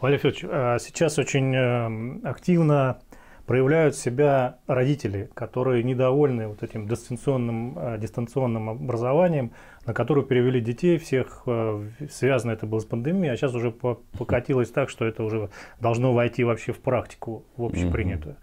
Валерий Федорович, а сейчас очень эм, активно проявляют себя родители, которые недовольны вот этим дистанционным, э, дистанционным образованием, на которое перевели детей всех, э, связано это было с пандемией, а сейчас уже покатилось так, что это уже должно войти вообще в практику, в общепринятую.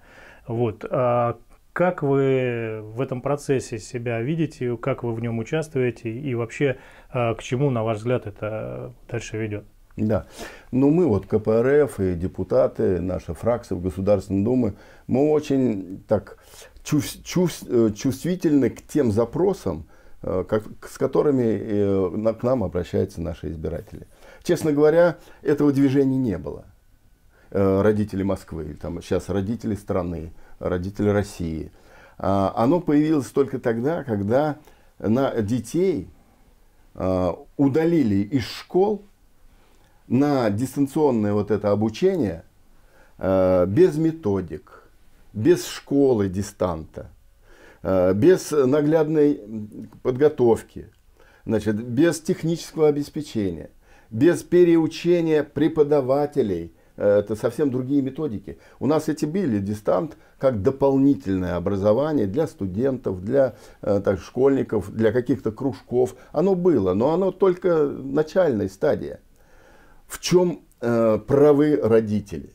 Вот. А как вы в этом процессе себя видите, как вы в нем участвуете и вообще э, к чему, на ваш взгляд, это дальше ведет? Да. Ну, мы вот КПРФ и депутаты, наша фракция в Государственной Думе, мы очень так чув, чув, э, чувствительны к тем запросам, э, как, с которыми э, к нам обращаются наши избиратели. Честно говоря, этого движения не было. Родители Москвы, там сейчас родители страны, родители России. А, оно появилось только тогда, когда на детей удалили из школ на дистанционное вот это обучение э, без методик, без школы дистанта, э, без наглядной подготовки, значит, без технического обеспечения, без переучения преподавателей. Э, это совсем другие методики. У нас эти были дистант как дополнительное образование для студентов, для так, школьников, для каких-то кружков. Оно было, но оно только начальной стадии в чем э, правы родители.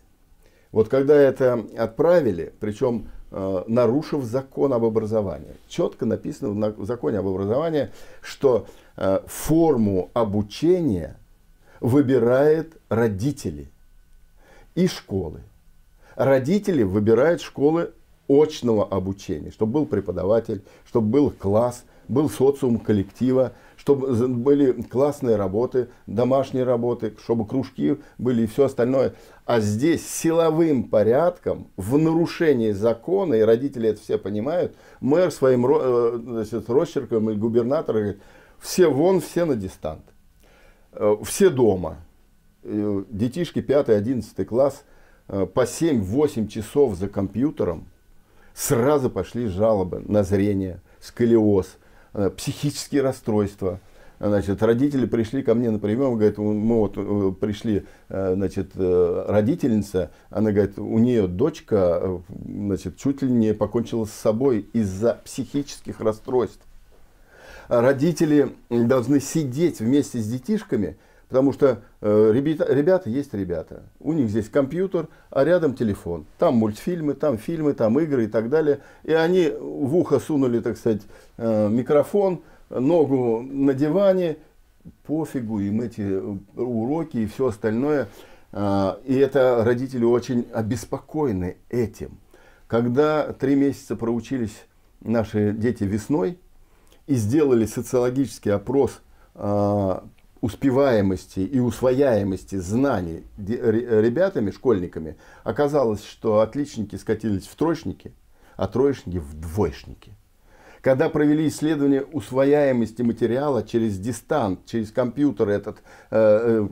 Вот когда это отправили, причем э, нарушив закон об образовании, четко написано в законе об образовании, что э, форму обучения выбирает родители и школы. Родители выбирают школы очного обучения, чтобы был преподаватель, чтобы был класс, был социум коллектива, чтобы были классные работы, домашние работы, чтобы кружки были и все остальное. А здесь силовым порядком, в нарушении закона, и родители это все понимают, мэр своим э, значит, росчерком или губернатор говорит, все вон, все на дистант. Э, все дома. Э, детишки 5-11 класс по 7-8 часов за компьютером сразу пошли жалобы на зрение, сколиоз, психические расстройства. Значит, родители пришли ко мне на прием, говорят, мы вот э, пришли, э, значит, родительница, она говорит, у нее дочка, значит, чуть ли не покончила с собой из-за психических расстройств. Родители должны сидеть вместе с детишками, Потому что э, ребята, ребята есть ребята. У них здесь компьютер, а рядом телефон. Там мультфильмы, там фильмы, там игры и так далее. И они в ухо сунули, так сказать, э, микрофон, ногу на диване. Пофигу им эти э, уроки и все остальное. Э, и это родители очень обеспокоены этим. Когда три месяца проучились наши дети весной и сделали социологический опрос э, успеваемости и усвояемости знаний ребятами, школьниками, оказалось, что отличники скатились в троечники, а троечники в двоечники. Когда провели исследование усвояемости материала через дистант, через компьютер этот, э, э,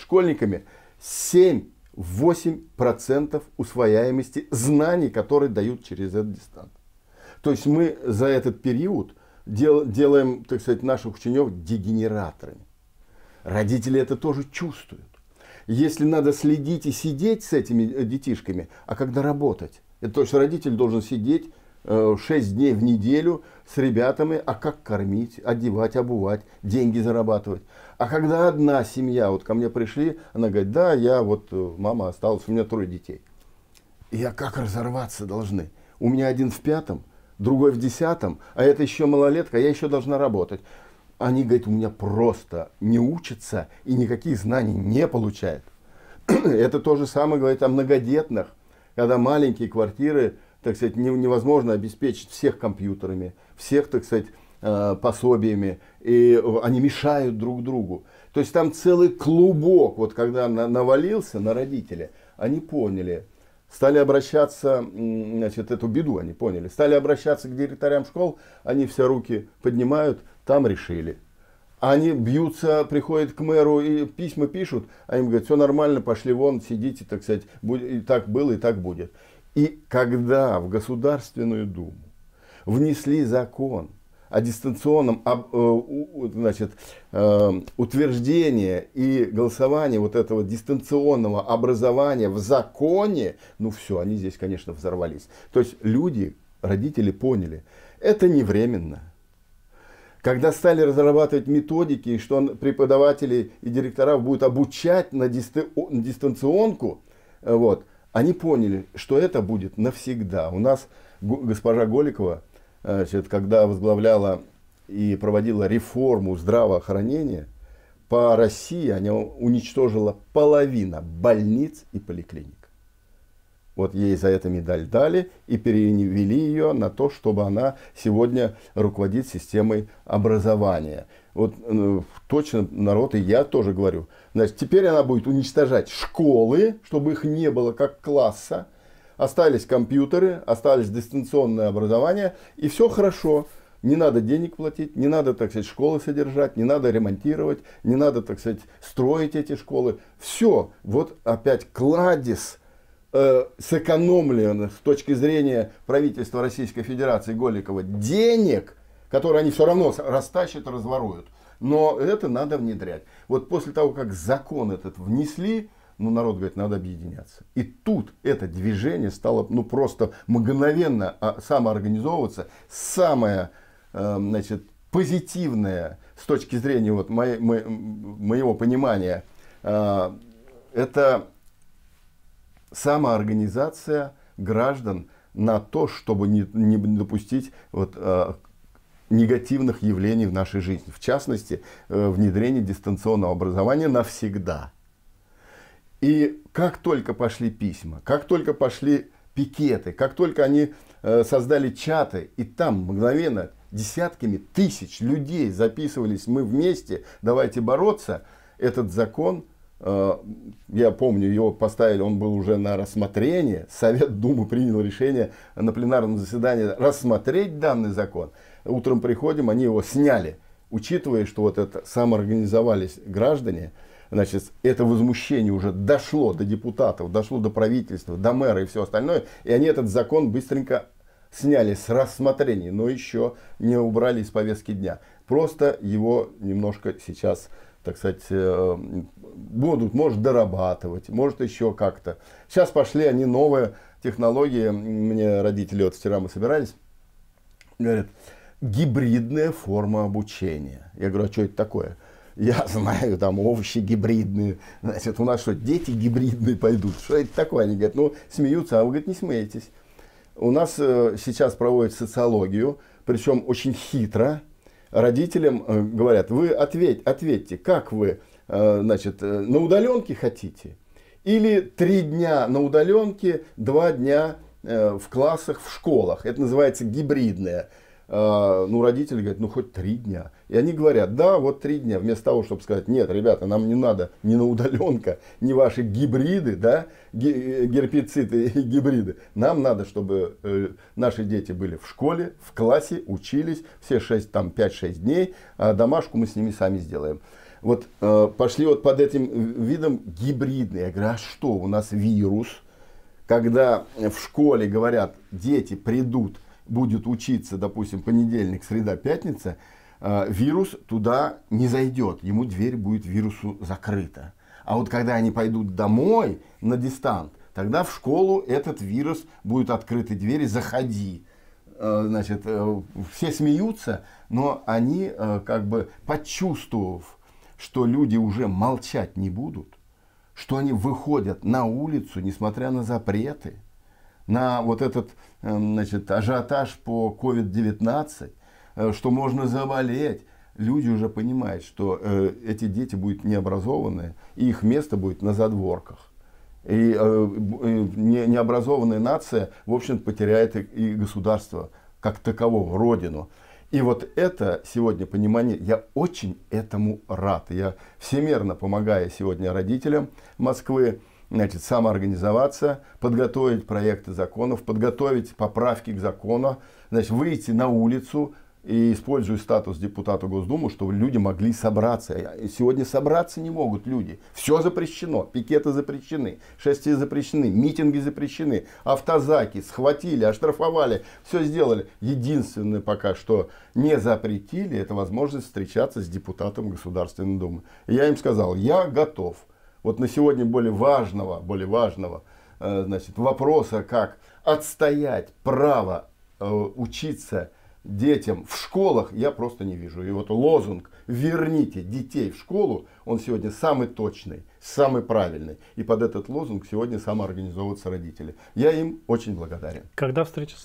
школьниками, 7-8% усвояемости знаний, которые дают через этот дистант. То есть мы за этот период дел, делаем, так сказать, наших учеников дегенераторами. Родители это тоже чувствуют. Если надо следить и сидеть с этими э, детишками, а когда работать? Это то есть родитель должен сидеть 6 э, дней в неделю с ребятами, а как кормить, одевать, обувать, деньги зарабатывать. А когда одна семья, вот ко мне пришли, она говорит, да, я вот, э, мама осталась, у меня трое детей. И я как разорваться должны? У меня один в пятом, другой в десятом, а это еще малолетка, я еще должна работать. Они, говорят, у меня просто не учатся и никаких знаний не получают. Это то же самое, говорит, о многодетных, когда маленькие квартиры, так сказать, невозможно обеспечить всех компьютерами, всех, так сказать, э, пособиями, и они мешают друг другу. То есть там целый клубок, вот когда навалился на родителя, они поняли, стали обращаться, значит, эту беду они поняли, стали обращаться к директорам школ, они все руки поднимают, там решили. Они бьются, приходят к мэру и письма пишут, а им говорят, все нормально, пошли вон, сидите, так сказать, и так было, и так будет. И когда в Государственную Думу внесли закон о дистанционном э, значит, э, утверждении и голосовании вот этого дистанционного образования в законе, ну все, они здесь, конечно, взорвались. То есть люди, родители поняли, это не временно. Когда стали разрабатывать методики, что преподаватели и директоров будут обучать на дистанционку, вот, они поняли, что это будет навсегда. У нас госпожа Голикова, значит, когда возглавляла и проводила реформу здравоохранения, по России она уничтожила половина больниц и поликлиник. Вот ей за это медаль дали и перевели ее на то, чтобы она сегодня руководит системой образования. Вот э, точно народ, и я тоже говорю, значит, теперь она будет уничтожать школы, чтобы их не было как класса, остались компьютеры, остались дистанционное образование, и все хорошо. Не надо денег платить, не надо, так сказать, школы содержать, не надо ремонтировать, не надо, так сказать, строить эти школы. Все, вот опять кладезь э, сэкономленных с точки зрения правительства Российской Федерации Голикова денег, которые они все равно растащат, разворуют. Но это надо внедрять. Вот после того, как закон этот внесли, ну, народ говорит, надо объединяться. И тут это движение стало, ну, просто мгновенно а, самоорганизовываться. Самое, э, значит, позитивное с точки зрения вот моего понимания, э, это самоорганизация граждан на то, чтобы не, не допустить вот, э, негативных явлений в нашей жизни. В частности, э, внедрение дистанционного образования навсегда. И как только пошли письма, как только пошли пикеты, как только они э, создали чаты, и там мгновенно десятками тысяч людей записывались, мы вместе, давайте бороться, этот закон я помню, его поставили, он был уже на рассмотрение. Совет Думы принял решение на пленарном заседании рассмотреть данный закон. Утром приходим, они его сняли. Учитывая, что вот это самоорганизовались граждане, значит, это возмущение уже дошло до депутатов, дошло до правительства, до мэра и все остальное, и они этот закон быстренько сняли с рассмотрения, но еще не убрали из повестки дня. Просто его немножко сейчас так сказать, э, будут, может, дорабатывать, может, еще как-то. Сейчас пошли они новые технологии. Мне родители, вот вчера мы собирались, говорят, гибридная форма обучения. Я говорю, а что это такое? Я знаю, там овощи гибридные. Значит, у нас что, дети гибридные пойдут? Что это такое? Они говорят, ну, смеются, а вы, говорит, не смеетесь. У нас э, сейчас проводят социологию, причем очень хитро, родителям э, говорят, вы ответь, ответьте, как вы э, значит, э, на удаленке хотите? Или три дня на удаленке, два дня в классах, в школах. Это называется гибридное. А, ну, родители говорят, ну, хоть три дня. И они говорят, да, вот три дня. Вместо того, чтобы сказать, нет, ребята, нам не надо ни на удаленка, ни ваши гибриды, да, герпициды и гибриды. Нам надо, чтобы э, наши дети были в школе, в классе, учились все 6, там, 5-6 дней, а домашку мы с ними сами сделаем. Вот э, пошли вот под этим видом гибридные. Я говорю, а что, у нас вирус, когда в школе говорят, дети придут будет учиться, допустим, понедельник, среда, пятница, э, вирус туда не зайдет, ему дверь будет вирусу закрыта. А вот когда они пойдут домой на дистант, тогда в школу этот вирус будет открыты двери, заходи. Э, значит, э, все смеются, но они как бы почувствовав, что люди уже молчать не будут, что они выходят на улицу, несмотря на запреты, на вот этот Эм, значит, ажиотаж по COVID-19, э, что можно заболеть, люди уже понимают, что э, эти дети будут необразованные, и их место будет на задворках. И э, не, необразованная нация, в общем потеряет и государство как такового, родину. И вот это сегодня понимание, я очень этому рад. Я всемерно помогаю сегодня родителям Москвы, значит, самоорганизоваться, подготовить проекты законов, подготовить поправки к закону, значит, выйти на улицу, и использую статус депутата Госдумы, чтобы люди могли собраться. Сегодня собраться не могут люди. Все запрещено. Пикеты запрещены, шествия запрещены, митинги запрещены, автозаки схватили, оштрафовали, все сделали. Единственное пока что не запретили, это возможность встречаться с депутатом Государственной Думы. Я им сказал, я готов. Вот на сегодня более важного, более важного э, значит, вопроса, как отстоять право э, учиться детям в школах я просто не вижу. И вот лозунг «Верните детей в школу», он сегодня самый точный, самый правильный. И под этот лозунг сегодня самоорганизовываются родители. Я им очень благодарен. Когда встреча?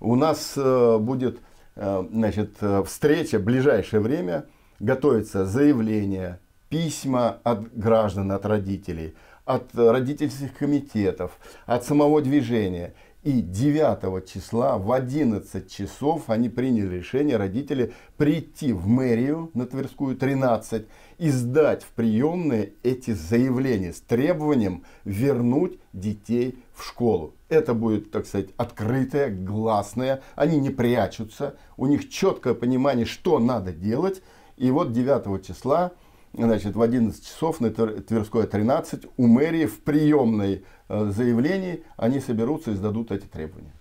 У нас э, будет значит, встреча в ближайшее время. Готовится заявление, письма от граждан, от родителей, от родительских комитетов, от самого движения – и 9 числа в 11 часов они приняли решение, родители, прийти в мэрию на Тверскую 13 и сдать в приемные эти заявления с требованием вернуть детей в школу. Это будет, так сказать, открытое, гласное. Они не прячутся. У них четкое понимание, что надо делать. И вот 9 числа значит, в 11 часов на Тверской 13 у мэрии в приемной э, заявлении они соберутся и сдадут эти требования.